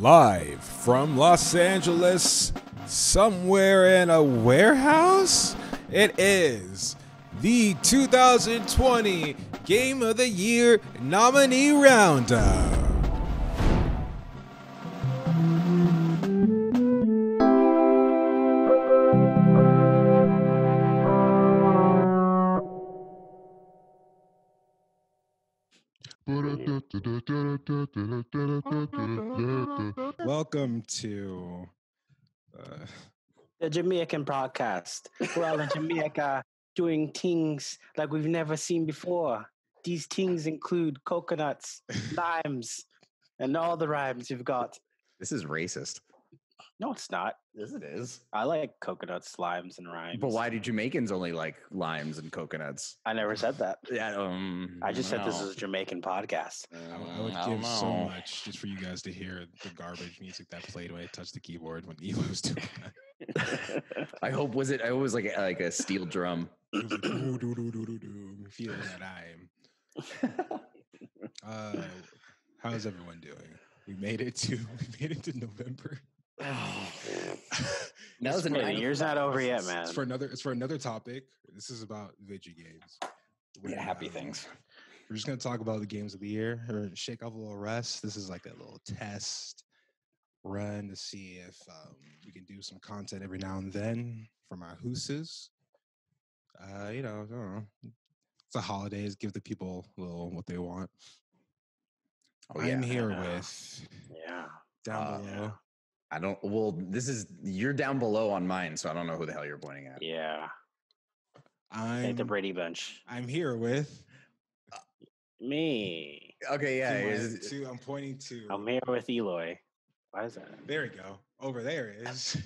Live from Los Angeles, somewhere in a warehouse, it is the 2020 Game of the Year nominee roundup. Welcome to uh, the Jamaican podcast. We're all in Jamaica doing things like we've never seen before. These things include coconuts, limes, and all the rhymes you've got. This is racist. No, it's not. Yes, it is. I like coconuts, limes, and rhymes. But why do Jamaicans only like limes and coconuts? I never said that. Yeah, um, I just said this is a Jamaican podcast. I, I would Mm, I don't give so much just for you guys to hear the garbage music that played when I touched the keyboard when Eloy was doing that. I hope was it? I was like a, like a steel drum. Feeling that I'm. Uh, how's everyone doing? We made it to we made it to November. That was a the nine- year's not over yet, man. It's for another. It's for another topic. This is about video games. We're Yeah, happy um, things. We're just gonna talk about the games of the year or shake off a little rest. This is like a little test run to see if um, we can do some content every now and then from our hooses. Uh, you know, I don't know. It's the holidays. Give the people a little what they want. Oh, I'm yeah. here yeah. with yeah. down Uh, below. I don't. Well, this is you're down below on mine, so I don't know who the hell you're pointing at. Yeah. I'm Take the Brady Bunch. I'm here with. Me. Okay, yeah. to my- is- to- I'm pointing to. I'm here with Eloy. Why is that? There we go. Over there is,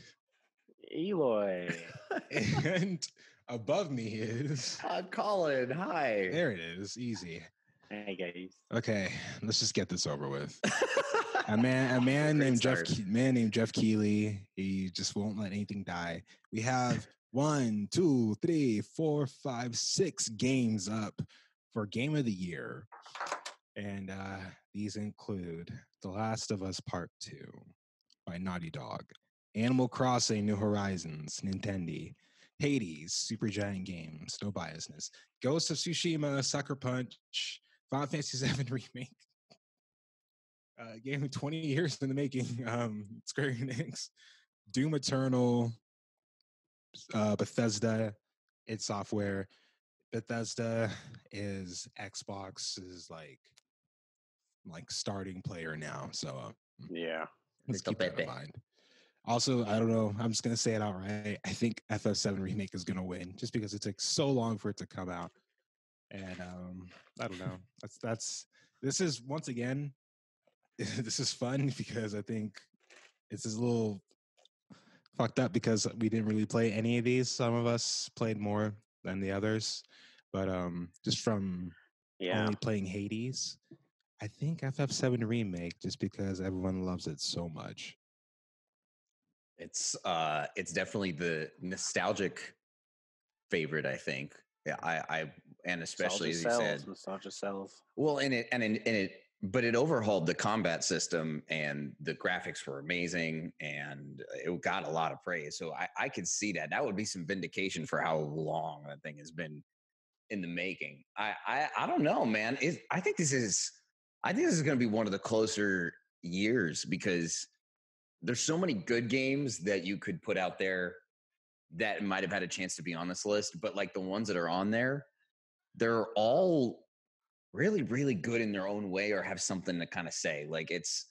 Eloy. and above me is. Uh, Colin, hi. There it is. Easy. Hey guys. Okay, let's just get this over with. A man, a man Great named Jeff, start. Ke- man named Geoff Keighley. He just won't let anything die. We have one, two, three, four, five, six games up for Game of the Year, and uh, these include The Last of Us Part Two by Naughty Dog, Animal Crossing: New Horizons, Nintendo, Hades, Supergiant Games, no biasness, Ghost of Tsushima, Sucker Punch, Final Fantasy VII Remake. Uh, game 20 years in the making. Um, Square Enix, Doom Eternal, uh, Bethesda, its software. Bethesda is Xbox's like like starting player now, so uh, Yeah. let's keep that in mind. Also, I don't know. I'm just gonna say it outright. I think FF7 remake is gonna win, just because it took so long for it to come out. And um, I don't know. That's that's this is once again, this is fun because I think it's a little fucked up because we didn't really play any of these. Some of us played more than the others, but um, just from Yeah. only playing Hades. I think FF7 remake just because everyone loves it so much. It's uh it's definitely the nostalgic favorite, I think. Yeah, I I and especially as you said. Nostalgia sells. Well, and it and in and it but it overhauled the combat system and the graphics were amazing and it got a lot of praise. So I, I could see that. That would be some vindication for how long that thing has been in the making. I I, I don't know, man. It, I think this is I think this is gonna be one of the closer years because there's so many good games that you could put out there that might have had a chance to be on this list, but like the ones that are on there, they're all really, really good in their own way or have something to kind of say. Like it's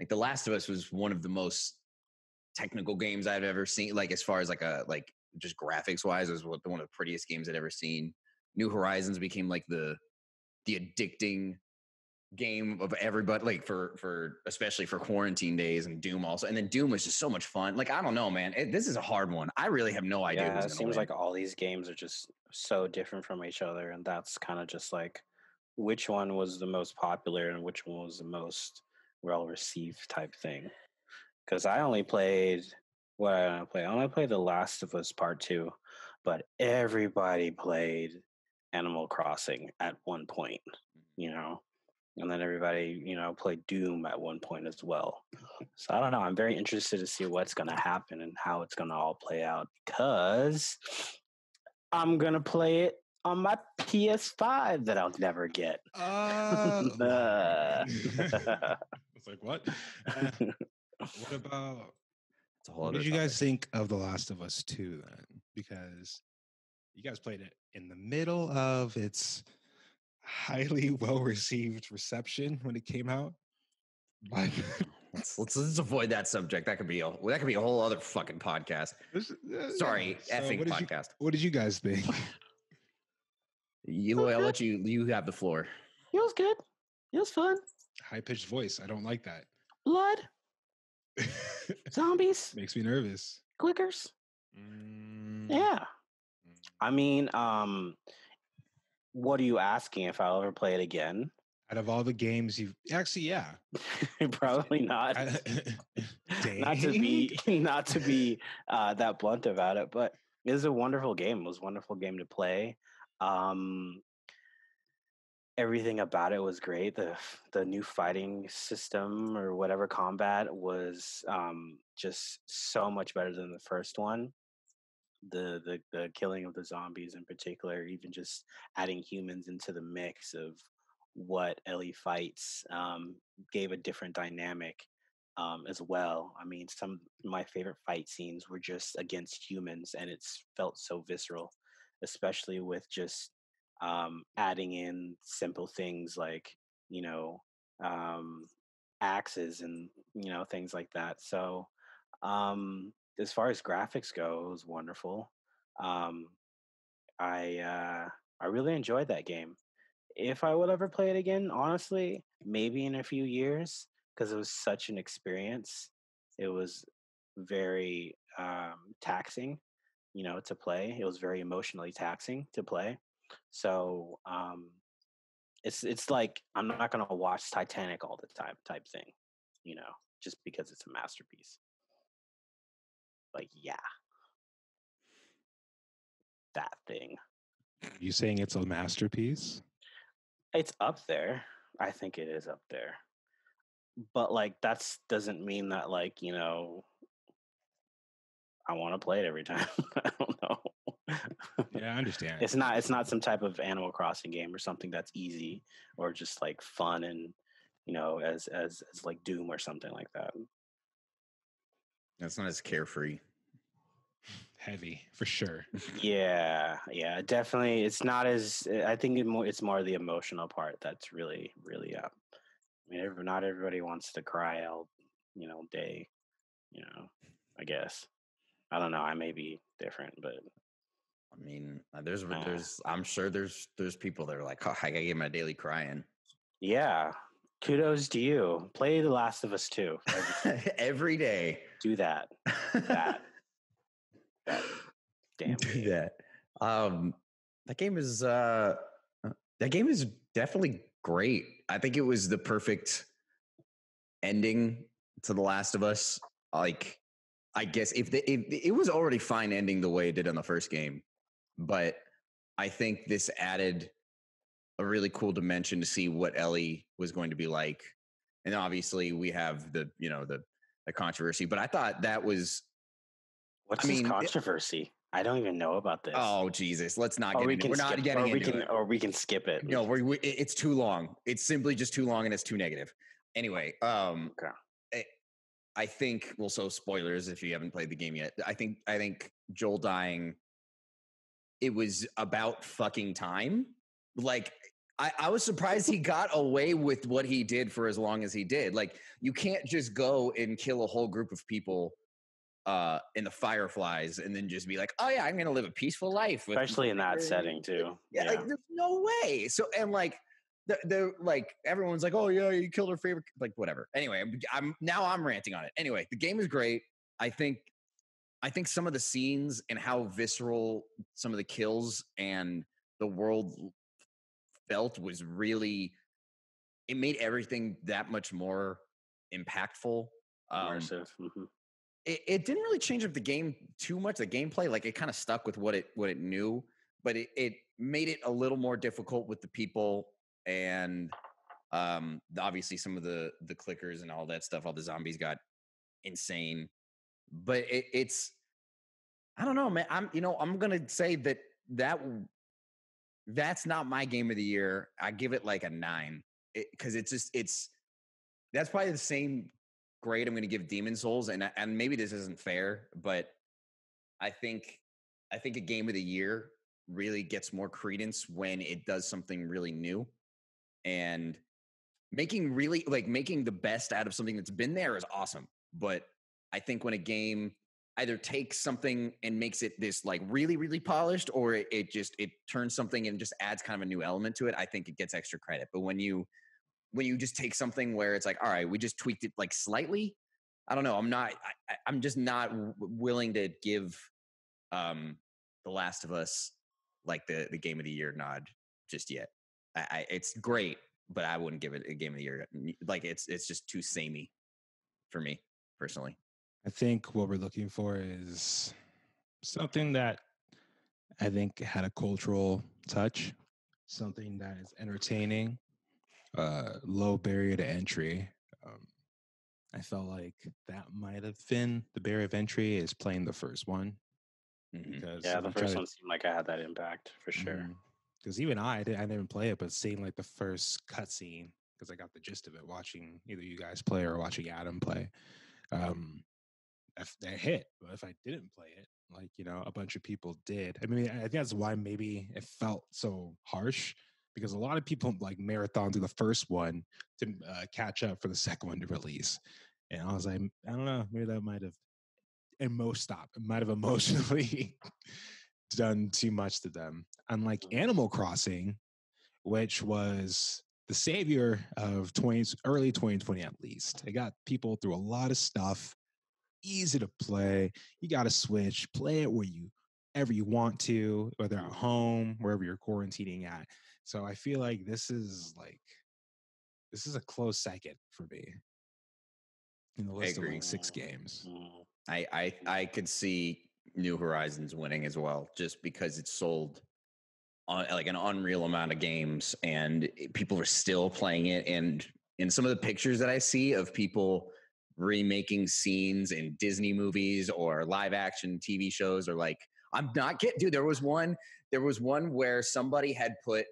like The Last of Us was one of the most technical games I've ever seen. Like as far as like a like just graphics wise, it was one of the prettiest games I'd ever seen. New Horizons became like the the addicting game of everybody like for for especially for quarantine days and doom also and then doom was just so much fun like i don't know man it, this is a hard one i really have no idea yeah, it seems win. like all these games are just so different from each other, and that's kind of just like which one was the most popular and which one was the most well received type thing. Because I only played what I only played. I only played The Last of Us Part Two, but everybody played Animal Crossing at one point. Mm-hmm. You know, and then everybody you know played Doom at one point as well. So I don't know. I'm very interested to see what's going to happen and how it's going to all play out because I'm going to play it on my PS5 that I'll never get. Uh, it's like what? Uh, what about It's a whole what other did you guys think of The Last of Us 2 then? Because you guys played it in the middle of its highly well received reception when it came out. But Let's, let's let's avoid that subject. That could be a that could be a whole other fucking podcast. Sorry, So effing what did you- podcast. what did you guys think? You, I'll let you you have the floor. It was good. It was fun. High pitched voice. I don't like that. Blood, zombies, Makes me nervous. clickers. Mm, Yeah. mm. I mean, um, what are you asking if I'll ever play it again? Out of all the games you've actually, yeah. Probably not. Not to be not to be uh, that blunt about it, but it was a wonderful game. It was a wonderful game to play. Um, everything about it was great. The the new fighting system or whatever combat was um, just so much better than the first one. The, the the killing of the zombies in particular, even just adding humans into the mix of what Ellie fights um, gave a different dynamic um, as well. I mean, some of my favorite fight scenes were just against humans, and it's felt so visceral, especially with just um, adding in simple things like you know um, axes and you know things like that. So, um, as far as graphics go, it was wonderful. Um, I uh, I really enjoyed that game. If I would ever play it again, honestly, maybe in a few years, because it was such an experience. It was very um, taxing, you know, to play. It was very emotionally taxing to play. So um, it's it's like I'm not gonna watch Titanic all the time, type thing, you know, just because it's a masterpiece. Like, yeah, that thing. You saying it's a masterpiece? It's up there. I think it is up there. But like that's doesn't mean that like, you know, I want to play it every time. I don't know. Yeah, I understand. It's not it's not some type of Animal Crossing game or something that's easy or just like fun and you know, as as as like Doom or something like that. That's not as carefree. Heavy for sure. Yeah, yeah, definitely. It's not as I think it more. It's more the emotional part that's really, really up. I mean, every, not everybody wants to cry all, you know, day. You know, I guess. I don't know. I may be different, but I mean, uh, there's Uh. there's I'm sure there's there's people that are like, oh, I gotta get my daily crying yeah. Kudos to you. Play The Last of Us too. every day. Do that. That. Damn. do that. Um, that game is uh, uh, that game is definitely great. I think it was the perfect ending to The Last of Us. Like, I guess if, the, if it was already fine ending the way it did on the first game, but I think this added a really cool dimension to see what Ellie was going to be like. And obviously, we have the you know the the controversy, but I thought that was What's I this mean, it- controversy? I don't even know about this. oh Jesus, let's not or get we into. can We're not skip, getting or we into can, it. or we can skip it. No, we're, we, it's too long. It's simply just too long and it's too negative. Anyway, um, Okay. I, I think. Well, so spoilers if you haven't played the game yet. I think. I think Joel dying. It was about fucking time. Like I, I was surprised he got away with what he did for as long as he did. Like you can't just go and kill a whole group of people uh in the fireflies and then just be like oh yeah i'm gonna live a peaceful life with especially in that setting too. yeah, like there's no way. So and like the the like everyone's like, oh yeah, you killed her favorite, like whatever. Anyway, I'm, now I'm ranting on it. Anyway, the game is great. I think I think some of the scenes and how visceral some of the kills and the world felt was really it made everything that much more impactful. Um, immersive. It, it didn't really change up the game too much the gameplay like it kind of stuck with what it what it knew but it, it made it a little more difficult with the people and Um, obviously, some of the the clickers and all that stuff, all the zombies got insane. But it, it's, I don't know, man. I'm, you know, I'm gonna say that that that's not my game of the year. I give it like a nine because it's just it's that's probably the same grade I'm going to give Demon's Souls, and and maybe this isn't fair, but I think I think a game of the year really gets more credence when it does something really new, and making really like making the best out of something that's been there is awesome. But I think when a game either takes something and makes it this like really really polished, or it, it just it turns something and just adds kind of a new element to it, I think it gets extra credit. But when you when you just take something where it's like, all right, we just tweaked it like slightly. I don't know. I'm not. I, I'm just not w- willing to give um The Last of Us like the the game of the year nod just yet. I, I it's great, but I wouldn't give it a game of the year. Like it's it's just too samey for me personally. I think what we're looking for is something that I think had a cultural touch, something that is entertaining, uh, low barrier to entry. Um, I felt like that might have been the barrier of entry is playing the first one Mhm. because Yeah, the try first to- one seemed like I had that impact for sure. because even I, I didn't, I didn't play it, but seeing like the first cutscene because I got the gist of it watching either you guys play or watching Adam play. Um, if that hit, but if I didn't play it, like you know, a bunch of people did. I mean, I think that's why maybe it felt so harsh because a lot of people like marathon through the first one to uh, catch up for the second one to release, and I was like, I don't know, maybe that might have. Emo stop. It might have emotionally done too much to them. Unlike Animal Crossing, which was the savior of 20, early 2020 at least. It got people through a lot of stuff, easy to play. You got to switch, play it where you ever you want to, whether at home, wherever you're quarantining at. So I feel like this is like this is a close second for me in the list of like six games. Mm. I I I could see New Horizons winning as well, just because it's sold on like an unreal amount of games, and people are still playing it. And in some of the pictures that I see of people remaking scenes in Disney movies or live action TV shows, or like I'm not kidding, dude. There was one. There was one where somebody had put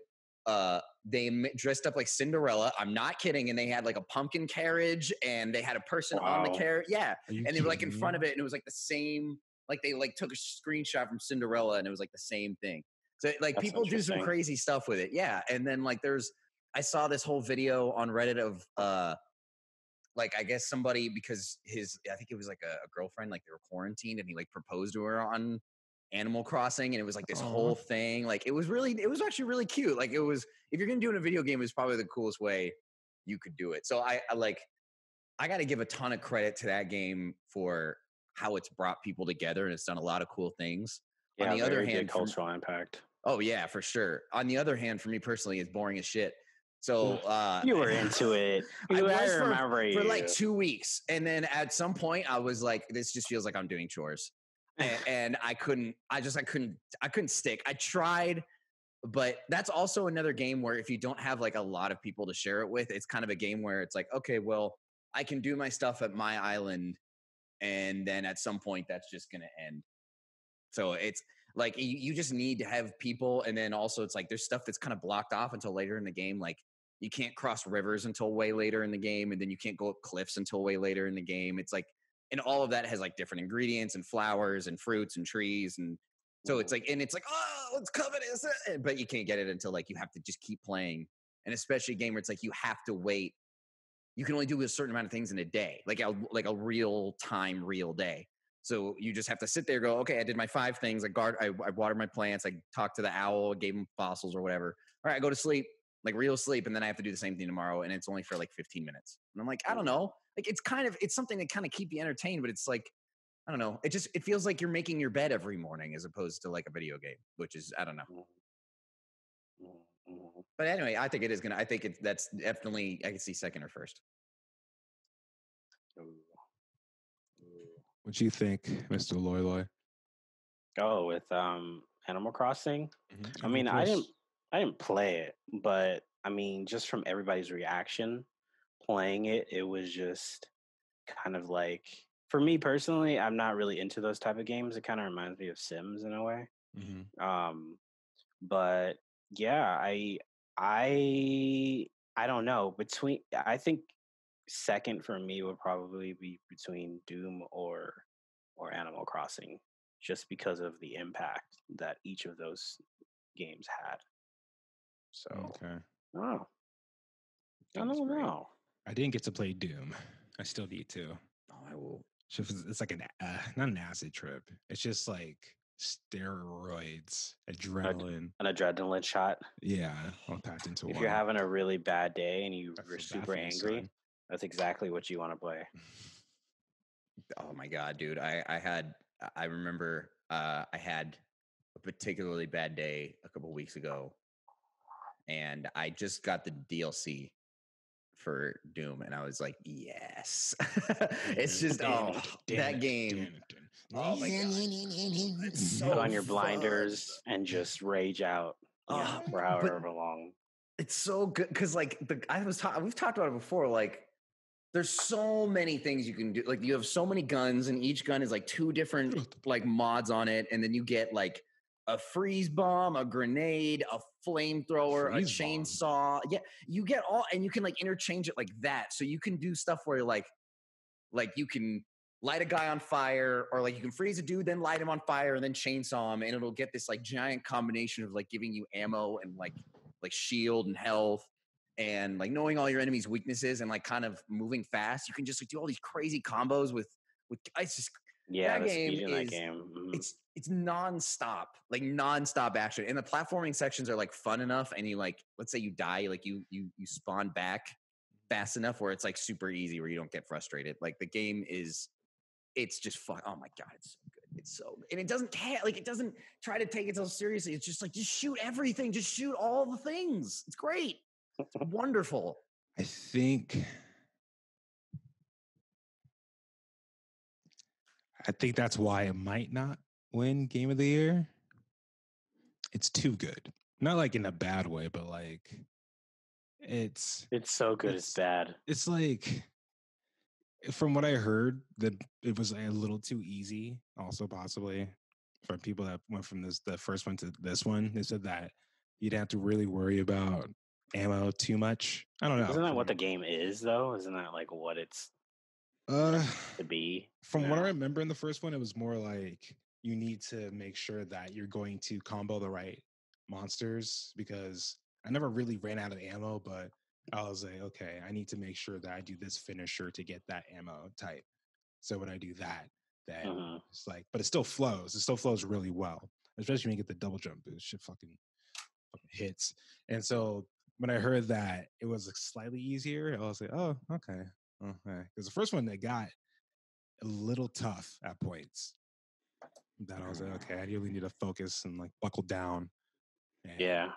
uh they dressed up like Cinderella. I'm not kidding, and they had like a pumpkin carriage, and they had a person on the Wow. carriage. Yeah, and they were like in front of it and it was like the same like they like took a screenshot from cinderella and it was like the same thing so like That's people do some crazy stuff with it yeah and then like there's i saw this whole video on reddit of uh like i guess somebody because his i think it was like a, a girlfriend like they were quarantined and he like proposed to her on animal crossing and it was like this Aw. whole thing like it was really it was actually really cute like it was if you're gonna do it in a video game it's probably the coolest way you could do it so i, I like I got to give a ton of credit to that game for how it's brought people together and it's done a lot of cool things. Yeah, On the other hand, cultural impact. Oh yeah, for sure. On the other hand, for me personally, it's boring as shit. So uh, You were into it. I You, I, was for- remember you. for like two weeks, and then at some point, I was like, "This just feels like I'm doing chores," and, I couldn't. I just I couldn't. I couldn't stick. I tried, but that's also another game where if you don't have like a lot of people to share it with, it's kind of a game where it's like, okay, well, I can do my stuff at my island, and then at some point, that's just gonna end. So it's like you, you just need to have people, and then also it's like there's stuff that's kind of blocked off until later in the game, like you can't cross rivers until way later in the game and then you can't go up cliffs until way later in the game it's like and all of that has like different ingredients and flowers and fruits and trees and so it's like and it's like oh it's covetous eh," but you can't get it until like you have to just keep playing and especially a game where it's like you have to wait. You can only do a certain amount of things in a day like a like a real time real day. So you just have to sit there go okay i did my five things i guard i, I watered my plants i talked to the owl gave him fossils or whatever. All right i go to sleep like real sleep and then i have to do the same thing tomorrow and it's only for like 15 minutes. And i'm like i don't know like it's kind of it's something to kind of keep you entertained but it's like i don't know it just it feels like you're making your bed every morning as opposed to like a video game which is i don't know Mm, mm. but anyway i think it is gonna i think it's that's definitely i can see second or first Ooh. Ooh. What do you think, Mr. Loy Loy? Oh, with um Animal Crossing. Mm-hmm. I mean, I didn't I didn't play it, but I mean, just from everybody's reaction playing it, it was just kind of like for me personally, I'm not really into those type of games. It kind of reminds me of Sims in a way. Mhm. Um, but yeah, I I I don't know. Between I think second for me would probably be between Doom or or Animal Crossing, just because of the impact that each of those games had. So Okay. oh, I don't know. I didn't get to play Doom. I still need to. Oh, I will. It's just- It's like an uh, not an acid trip. It's just like steroids, adrenaline. An adrenaline shot. Yeah, all packed into If one. you're having a really bad day and you, you're super angry, son. that's exactly what you want to play. Oh my god, dude! I I had I remember uh, I had a particularly bad day a couple weeks ago, and I just got the DLC for Doom, and I was like, yes! it's just oh that game. Oh my god! It's Put on your fun. blinders and just rage out know, Oh, for however long. it's so good because like the I was ta- we've talked about it before. Like, there's so many things you can do. Like, you have so many guns, and each gun is like two different like mods on it, and then you get like a freeze bomb, a grenade, a flamethrower, a Freeze bomb. chainsaw. Yeah, you get all, and you can like interchange it like that. So you can do stuff where like, like you can light a guy on fire, or like you can freeze a dude, then light him on fire, and then chainsaw him, and it'll get this like giant combination of like giving you ammo and like like shield and health and like knowing all your enemies' weaknesses and like kind of moving fast. You can just like do all these crazy combos with with. It's just Yeah, that the game speed in that is- game. It's it's nonstop, like nonstop action. And the platforming sections are like fun enough. And you like, let's say you die, like you you you spawn back fast enough where it's like super easy where you don't get frustrated. Like the game is, it's just fun. Oh my god, it's so good. It's so and it doesn't care like it doesn't try to take itself seriously. It's just like just shoot everything, just shoot all the things. It's great, It's wonderful. I think I think that's why it might not win game of the year. It's too good. Not like in a bad way, but like it's it's so good, it's, it's- bad. it's like from what I heard that it was a little too easy, also possibly for people that went from this the first one to this one. They said that you'd have to really worry about ammo too much. I don't know. Isn't that what the game is, though? Isn't that like what it's uh to be? From what I remember in the first one, it was more like you need to make sure that you're going to combo the right monsters because I never really ran out of ammo, but I was like, okay, I need to make sure that I do this finisher to get that ammo type. So when I do that, then Mhm. it's like, but it still flows. It still flows really well, especially when you get the double jump boost. Shit fucking, fucking hits. And so when I heard that it was slightly easier, I was like, oh, okay. Okay. Because the first one that got a little tough at points. That I was like, okay, I really need to focus and like buckle down and Yeah,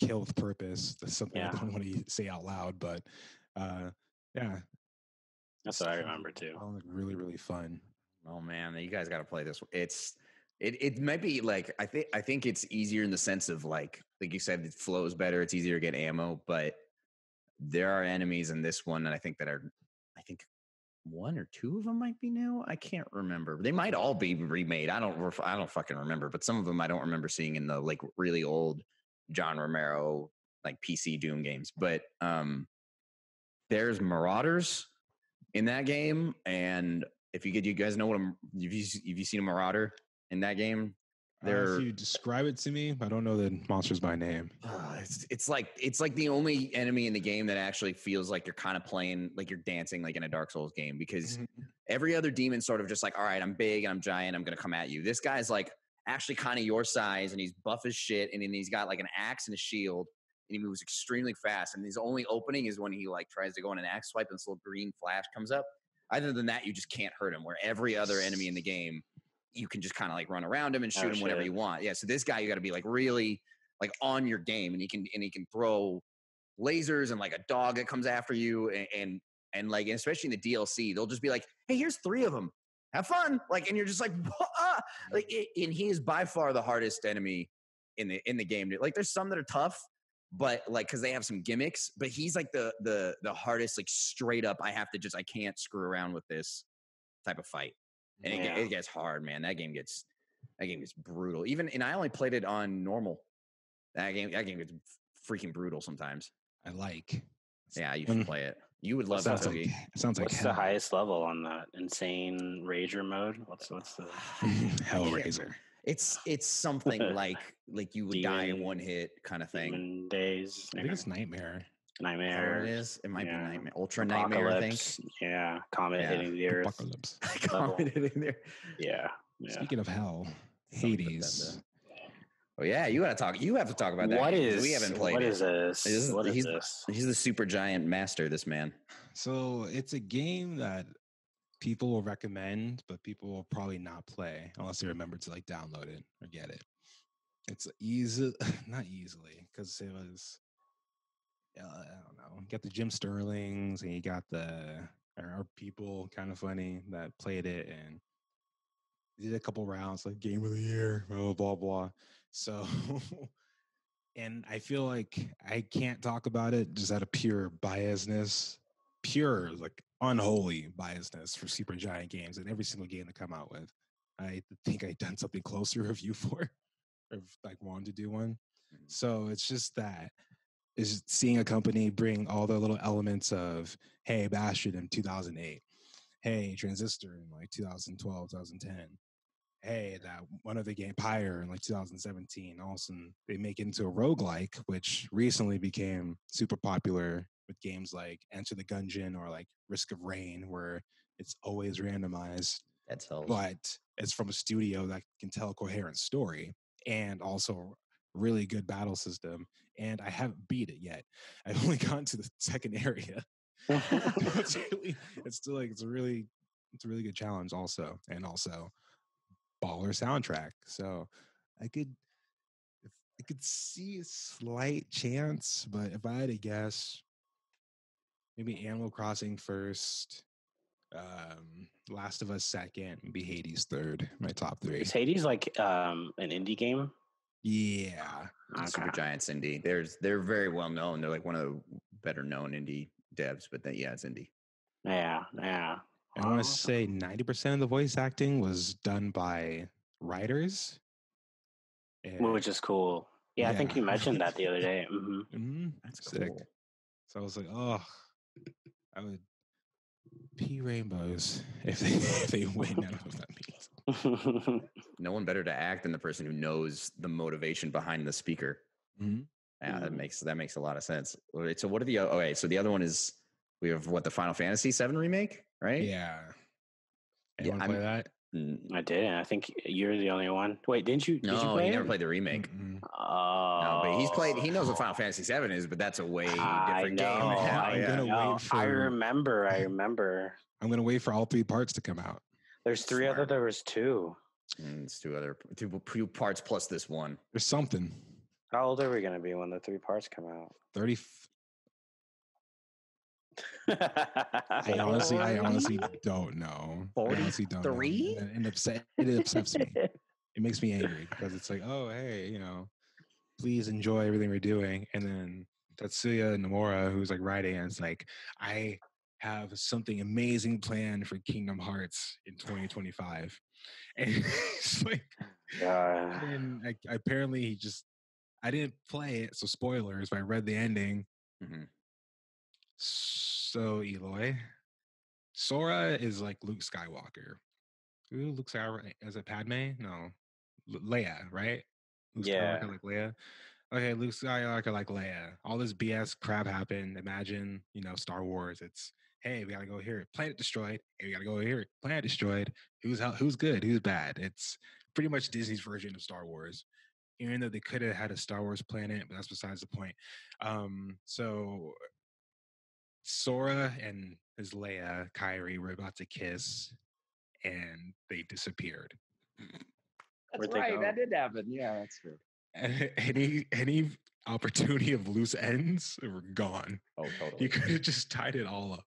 kill with purpose. That's something Yeah. I don't want to say out loud, but uh yeah. that's what I remember too. all, really, really fun. Oh man, you guys got to play this. It's it it might be like I think I think it's easier in the sense of like like you said, it flows better. It's easier to get ammo, but there are enemies in this one, and I think that are I think one or two of them might be new. I can't remember. They might all be remade. I don't I don't fucking remember, but some of them I don't remember seeing in the like really old John Romero like PC Doom games. But um there's Marauders in that game, and if you get you guys know what a if you if you seen a Marauder in that game, They're- if you describe it to me, I don't know the monsters by name. uh, it's it's like it's like the only enemy in the game that actually feels like you're kind of playing like you're dancing like in a Dark Souls game because every other demon sort of just like all right, I'm big and I'm giant, I'm gonna come at you. This guy's like actually kind of your size and he's buff as shit and then he's got like an axe and a shield and he moves extremely fast and his only opening is when he like tries to go on an axe swipe and this little green flash comes up. Other than that, you just can't hurt him. Where every other enemy in the game, you can just kind of like run around him and shoot Oh, him whenever shit. you want. Yeah. So this guy, you got to be like really like on your game, and he can and he can throw lasers and like a dog that comes after you, and and, and like and especially in the DLC, they'll just be like, "Hey, here's three of them. Have fun!" Like, and you're just like, Ah!" like, it, and he is by far the hardest enemy in the in the game. Like, there's some that are tough, but like because they have some gimmicks. But he's like the the the hardest, like straight up. I have to just I can't screw around with this type of fight, and it, Yeah. get- it gets hard, man. That game gets that game gets brutal. Even and I only played it on normal. That game that game gets freaking brutal sometimes. I like. Yeah, you should play it. You would love it. sounds like it sounds like What's hell. the highest level on that insane rager mode? What's what's the Hellraiser. It's it's something like like you would die in one hit kind of thing. demon days? I think it's Nightmare. Is that what Nightmare. it is. It might yeah. be nightmare, ultra nightmare. I think. Yeah, comet Yeah. hitting the earth. Apocalypse. I level. commented in there. Yeah, yeah. Speaking of hell, Son of a Hades. Oh yeah, you gotta talk. You have to talk about that. What game, 'cause is We haven't played What it. is this? This is- what is he's- this? He's the super giant master. This man. So it's a game that people will recommend, but people will probably not play unless they remember to like download it or get it. It's easy, not easily, because it was. Uh, I don't know. You got the Jim Sterlings, and you got the our people Kinda Funny that played it and did a couple rounds like game of the year, blah blah blah. So, and I feel like I can't talk about it just out of pure biasness pure like unholy biasness for supergiant games and every single game they come out with i think I've done something closer review for or like wanted to do one Mhm. so it's just that is seeing a company bring all the little elements of hey bastion in 2008 hey transistor in like 2012 2010 hey that one of the game pyre in like 2017 all of a sudden they make it into a roguelike which recently became super popular with games like enter the gungeon or like risk of rain where it's always randomized That's but it's from a studio that can tell a coherent story and also really good battle system and i haven't beat it yet. I've only gotten to the second area. It's really it's still like it's a really it's a really good challenge also and also baller soundtrack. So i could if i could see a slight chance but if i had to guess maybe animal crossing first um last of us second maybe hades third my top three. Is Hades like um an indie game? Yeah Super Okay. Giants indie. There's they're very well known. They're like one of the better known indie devs. But that, yeah, it's indie. Yeah, yeah. i want to say 90% of the voice acting was done by writers and- which is cool. Yeah, I think you mentioned that the other day. hmm Mhm. That's Sick. cool. So I was like, oh, I would pee rainbows if they, if they win. I don't know what that means. No one better to act than the person who knows the motivation behind the speaker. Mhm. Yeah, that Mhm. makes that makes a lot of sense. Wait, so what are the okay? So the other one is we have what the Final Fantasy VII remake, right? Yeah. Anyone I'm- play that? Mm, I did. I think you're the only one. Wait, didn't you? Did you No, play he never it? played the remake. Oh, No, but he's played. He knows what Final Fantasy VII is, but that's a way I different know. game. now, I, I'm yeah. gonna know. wait I remember. I remember. I'm gonna wait for all three parts to come out. There's three. Other Smart. there was two. And it's two other two, two parts plus this one. There's something. How old are we gonna be when the three parts come out? 30. F- I honestly, I honestly don't know. I honestly don't know. 43? And it, upset, it upsets me. It makes me angry because it's like, oh, hey, you know, please enjoy everything we're doing. And then Tetsuya Nomura, who's like writing, and it's like, I have something amazing planned for Kingdom Hearts in 2025. And it's like, Yeah. and I, apparently he just, I didn't play it, so spoilers, but I read the ending. Mhm. So Eloy, Sora is like Luke Skywalker. Who Luke Skywalker is it Padme? No, L- Leia, right? Luke Yeah. Skywalker like Leia. Okay, Luke Skywalker like Leia. All this BS crap happened. Imagine, you know, Star Wars. It's hey, we gotta go here. Planet destroyed. Hey, we gotta go here. Planet destroyed. Who's who's good? Who's bad? It's pretty much Disney's version of Star Wars. Even though they could have had a Star Wars planet, but that's besides the point. Um, so Sora and his Leia, Kairi, were about to kiss, and they disappeared. Where'd they go? did happen. Yeah, that's true. any any opportunity of loose ends were gone. Oh, He totally. could have just tied it all up.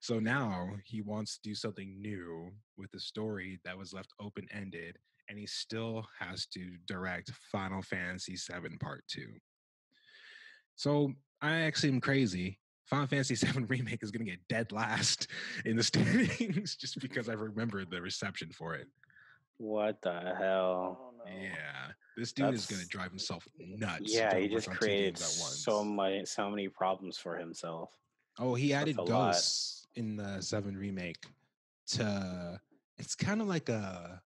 So now he wants to do something new with the story that was left open ended, and he still has to direct Final Fantasy VII Part Two. So I actually am crazy. Final Fantasy VII Remake is going to get dead last in the standings just because I remember the reception for it. What the hell? Yeah, this dude is going to drive himself nuts. Yeah, he just on created games at once. so many so many problems for himself. Oh, he added a lot. ghosts in the Seven remake. To it's kind of like a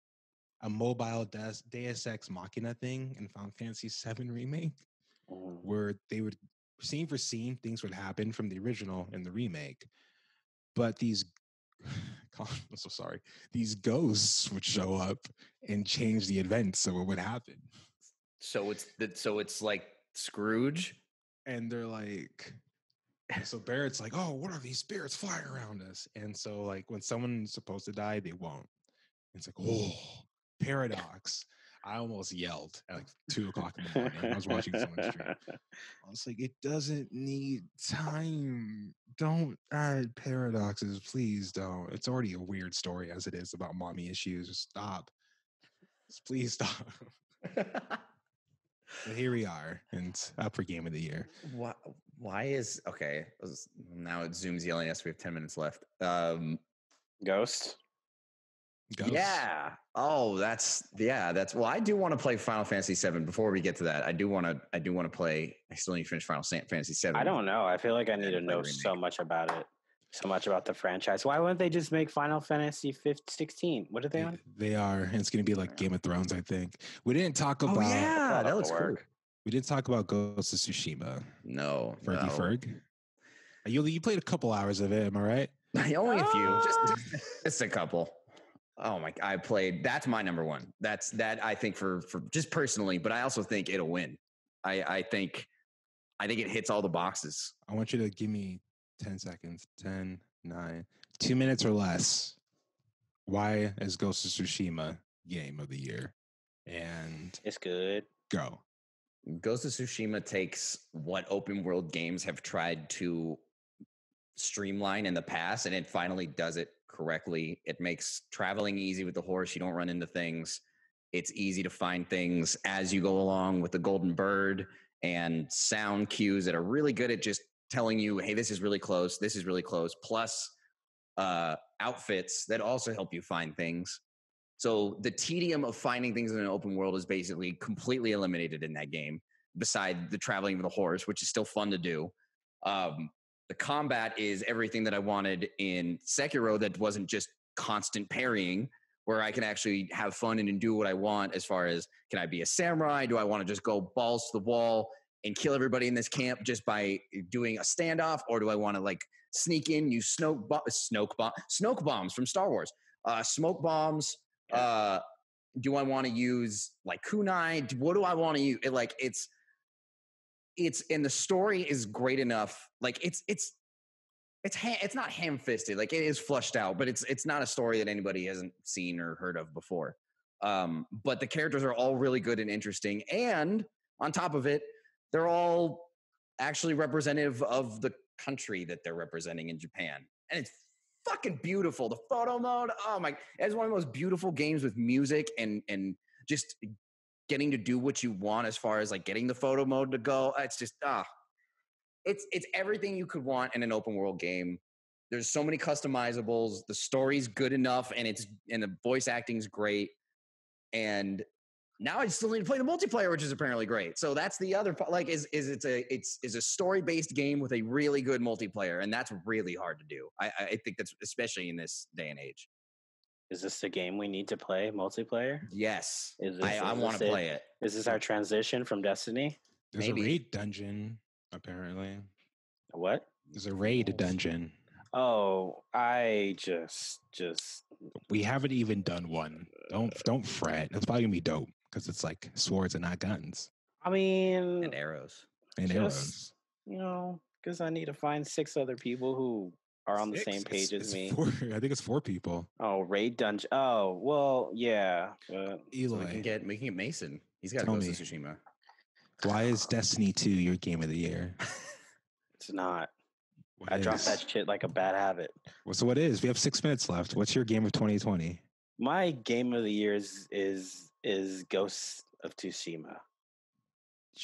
a mobile Deus, Deus Ex Machina thing in Final Fantasy VII remake, Mhm. where they would scene for scene things would happen from the original and the remake, but these. God, I'm so sorry. These ghosts would show up and change the events so it would happen. So it's the, so it's like Scrooge. and they're like so barret's like oh what are these spirits flying around us and so like when someone's supposed to die they won't it's like oh paradox i almost yelled at like two o'clock in the morning i was watching someone stream i was like it doesn't need time don't add paradoxes please don't it's already a weird story as it is about mommy issues stop Just please stop but here we are and up for game of the year why, why is okay? let's- Now it zooms yelling at us. We have ten minutes left. Um, Ghost. Ghosts. Yeah. Oh, that's yeah. That's well. I do want to play Final Fantasy Seven. Before we get to that, I do want to. I do want to play. I still need to finish Final Fantasy Seven. I don't know. I feel like I need to play know so much about it, so much about the franchise. Why wouldn't they just make Final Fantasy 15, 16? What are they They, on? they are. and It's going to be like Game of Thrones, I think. We didn't talk Oh about. yeah, that that'll looks cool. We didn't talk about Ghost of Tsushima. No, Fergie no. Ferg. You you played a couple hours of it. Am I right? Only a few. Just, just a couple. Oh my! I played. That's my number one. That's that. I think for for just personally, but I also think it'll win. I I think, I think it hits all the boxes. I want you to give me ten seconds. 10, 9, two minutes or less. Why is Ghost of Tsushima game of the year? And It's good. go. Ghost of Tsushima takes what open world games have tried to streamline in the past and it finally does it correctly. It makes traveling easy with the horse. You don't run into things. It's easy to find things as you go along with the golden bird and sound cues that are really good at just telling you, hey, this is really close. This is really close. Plus, uh, outfits that also help you find things. So the tedium of finding things in an open world is basically completely eliminated in that game. Beside the traveling with the horse, which is still fun to do, um, the combat is everything that I wanted in Sekiro. That wasn't just constant parrying, where I can actually have fun and do what I want. As far as can I be a samurai? Do I want to just go balls to the wall and kill everybody in this camp just by doing a standoff, or do I want to like sneak in, use smoke bo- smoke bomb smoke bombs from Star Wars, uh, smoke bombs? Uh, do I want to use like kunai? What do I want to use? It, like it's it's and the story is great enough. Like it's it's it's ha- it's not ham fisted. Like it is flushed out, but it's it's not a story that anybody hasn't seen or heard of before. Um, but the characters are all really good and interesting, and on top of it, they're all actually representative of the country that they're representing in Japan, and it's fucking beautiful. The photo mode, oh my, it's one of the most beautiful games with music and and just getting to do what you want as far as like getting the photo mode to go. It's just ah, it's it's everything you could want in an open world game. There's so many customizables. The story's good enough, and it's and the voice acting's great. And now I still need to play the multiplayer, which is apparently great. So that's the other part. Like, is is it's a it's is a story based game with a really good multiplayer, and that's really hard to do. I I think that's especially in this day and age. Is this the game we need to play multiplayer? Yes, Is this, I, I want to play it. Is this our transition from Destiny? There's Maybe. a raid dungeon, apparently. What? There's a raid dungeon. Oh, I just just We haven't even done one. Don't uh, don't fret. It's probably gonna be dope because it's like swords and not guns I mean And arrows. and Just- arrows. you know, because I need to find six other people who are on the Six? same It's- page as it's me. Four, I think it's four people. Oh, raid dungeon. Oh, well, yeah. But So we can get we can get Mason. He's got to go me. to Tsushima. why is Destiny 2 your game of the year? it's not. What I dropped that shit like a bad habit. Well, So what is? We have six minutes left. What's your game of 2020? My game of the year is is, is Ghosts of Tsushima.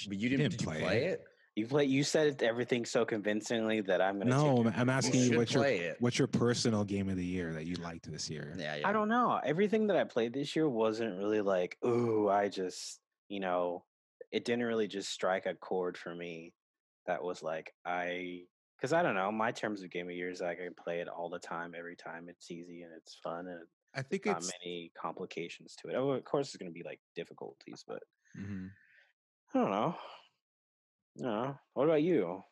But you didn't, did you play it? You play. You said everything so convincingly that I'm gonna. No, take I'm- I'm asking you should what's your it. what's your personal game of the year that you liked this year? Yeah, yeah. I don't know. Everything that I played this year wasn't really like, ooh, I just, you know, it didn't really just strike a chord for me. That was like I, because I don't know. My terms of game of year is I can play it all the time, every time. It's easy and it's fun and I think not it's many complications to it. Oh, of course, there's going to be like difficulties, but Mhm. I don't know. No. What about you?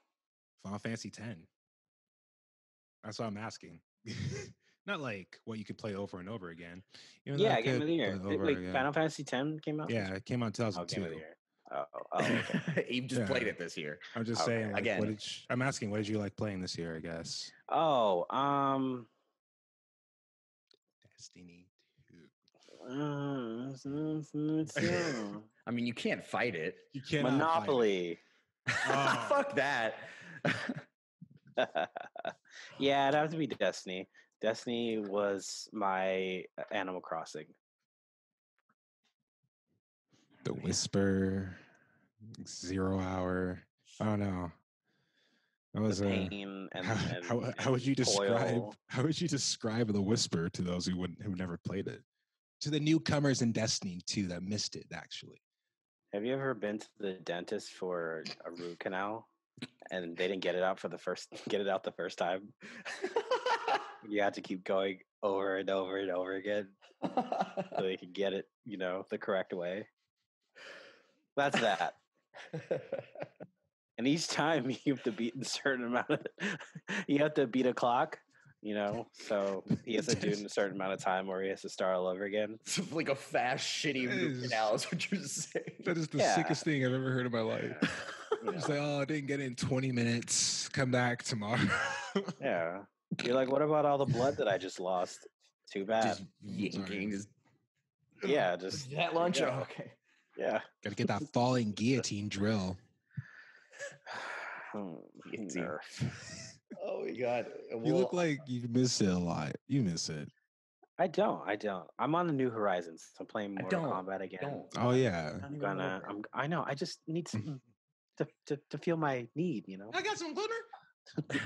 Final Fantasy X. That's what I'm asking. Not like what you could play over and over again. even though I Yeah, game of the year. play Wait, over wait, again. Final Fantasy X came out. Yeah, it came out in Oh, game of 2002. the year. Oh, oh, okay. Just played it this year. I'm just Okay. saying. Like, Again. you, I'm asking, what did you like playing this year? I guess oh, um, Destiny Two. uh, yeah. I mean, you can't fight it. You can't Monopoly. Oh. Fuck that. yeah, it'd have to be Destiny. Destiny was my uh, Animal Crossing. The Whisper, Zero Hour. I don't know. That was the a. and, How, and, how, how would you describe toil. how would you describe the whisper to those who wouldn't who never played it to the newcomers in destiny 2 that missed it actually Have you ever been to the dentist for a root canal and they didn't get it out for the first get it out the first time? You had to keep going over and over and over again so they could get it, you know, the correct way. That's that. And each time you have to beat a certain amount of, you have to beat a clock, you know. So he has to do it in a certain amount of time, or he has to start all over again. It's like a fast, shitty That root is- canal is what you're saying. that is the Yeah. sickest thing i've ever heard in my life You it's like oh i didn't get it in 20 minutes come back tomorrow Yeah, you're like, what about all the blood that I just lost? Too bad. just Mm, yanking. Just, yeah, just that lunch. go. Okay. yeah. gotta get that falling guillotine drill Hmm, Guillotine. Oh my god. Uh, you look like you miss it a lot you miss it I don't. I don't. I'm on the New Horizons. So I'm playing Mortal Kombat again. don't. oh yeah I'm gonna. I'm. I know. I just need something to, to to feel my need. You know. I got some glitter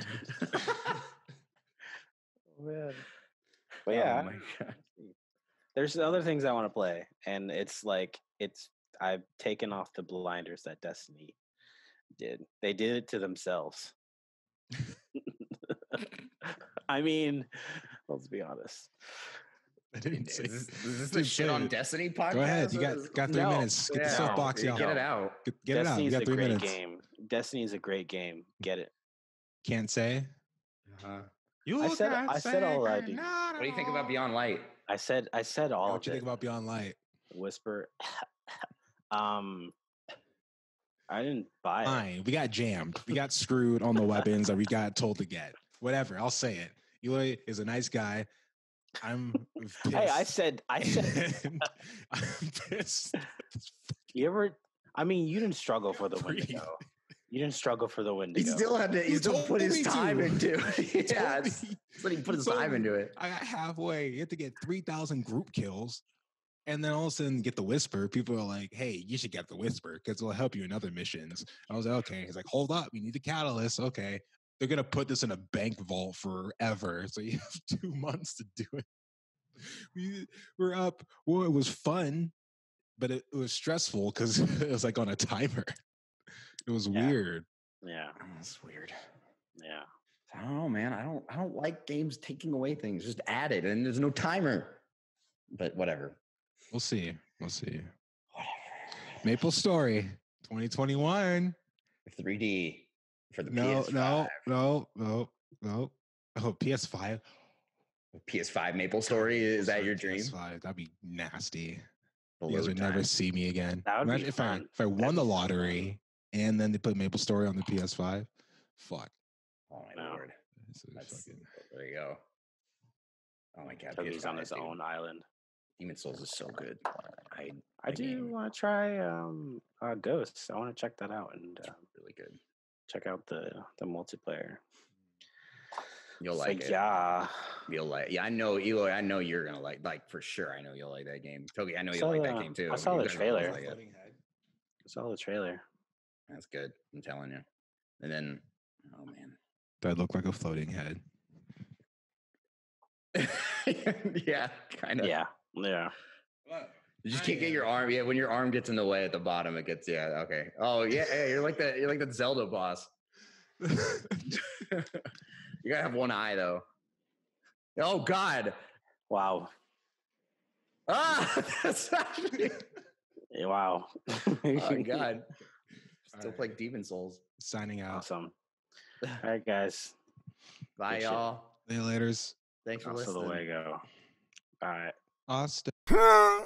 Oh, man. But oh, yeah, Oh my god. there's other things I want to play, and it's like it's. I've taken off the blinders that Destiny did. They did it to themselves. I mean, let's be honest. i didn't Is say this, is this the Dude, shit on. Destiny podcast? go ahead you got got three No. minutes get the Yeah, soapbox no, out Get it out. get, get it out you got a three great minutes game. is a great game. Get it. can't say Uh-huh. you I said- I said all I do. What do you think about. Beyond Light? I said. I said all what of you it. think about beyond light Whisper. um, I didn't buy it. Fine. We got jammed. We got screwed on the weapons that we got told to get. Whatever. I'll say it. Eloy is a nice guy. I'm pissed. Hey, I said. I said. I'm pissed. You ever? I mean, you didn't struggle for the. Wendigo. You didn't struggle for the Wendigo. He still had to. He You still put his me to. time into it. You yeah, told it's, it's like he put his told time into it. I got halfway. You have to get 3,000 group kills. And then all of a sudden get the whisper. People are like, hey, you should get the whisper because it'll help you in other missions. I was like, okay. He's like, hold up. We need the catalyst. Okay. They're going to put this in a bank vault forever. So you have two months to do it. We were up. Well, it was fun, but it, it was stressful because it was like on a timer. It was Yeah. weird. Yeah, oh, That's weird. yeah. I don't know, man. I don't. I don't like games taking away things. Just add it, and there's no timer. But whatever. We'll see. We'll see. Whatever. Maple Story 2021. 3D for the No, PS5. no, no, no, no. Oh, PS5. PS5 Maple Story. Is that your dream? PS5. That'd be nasty. The You guys load would never see me again. That would be Imagine if I if I That'd won the lottery and then they put Maple Story on the PS5. Fuck. Oh my No. lord. This is That's, fucking- there you go. Oh my god. He's on his dude. own island. Demon's Souls is so good. I I The do want to try um uh, Ghosts. I want to check that out and it's really good. Check out the the multiplayer. You'll So, like it. yeah. You'll like. Yeah, I know Eloy. I know you're gonna like. Like for sure. I know you'll like that game. Togi, I know I you'll saw like that game too. I saw You the guys will both trailer. like. I saw the trailer. That's good. I'm telling you. And then, oh man. Do I look like a floating head? yeah, kind of. Yeah, yeah. You just can't get your arm. Yeah, when your arm gets in the way at the bottom, it gets. Yeah, okay. Oh yeah, yeah you're like the you're like the Zelda boss. you gotta have one eye though. Oh God! Wow. Ah, that's actually. Wow. Oh God! Still Alright. play Demon's Souls. Signing out. awesome. All right, guys. Bye, Good y'all. See you later. Thanks for That's the listening. way to go. All right. Austin. Huh?